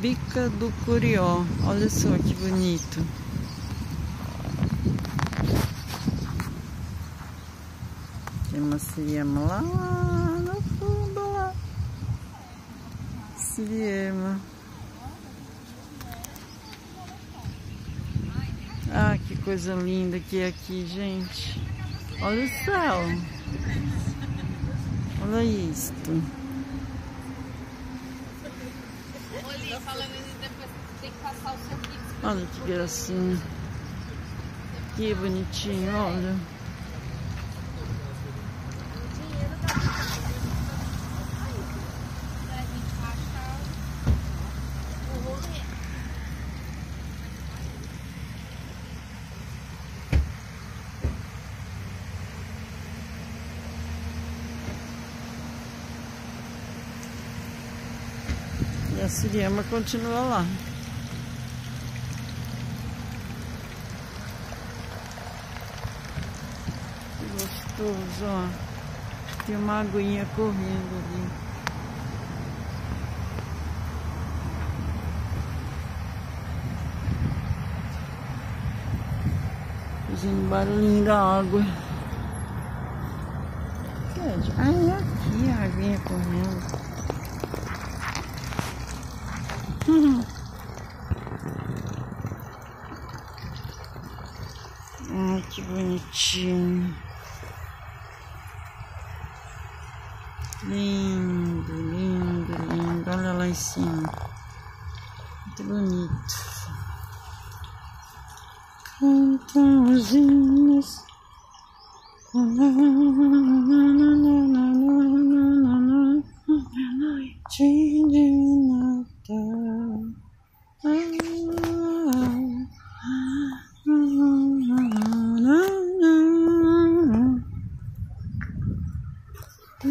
Bica do Curió. Olha só que bonito. Tem uma siriema lá no fundo lá. Siriema. Ah, que coisa linda que é aqui, gente. Olha o céu. Olha isto. Olha que gracinha. Que bonitinho, olha. A Siriema continua lá. Que gostoso, ó. Tem uma aguinha correndo ali. Fazendo barulhinho da água. É aqui a aguinha correndo. Ai, que bonitinho. Lindo, lindo, lindo. Olha lá em cima. Muito bonito. Cantam as hinos. Noite de Oh,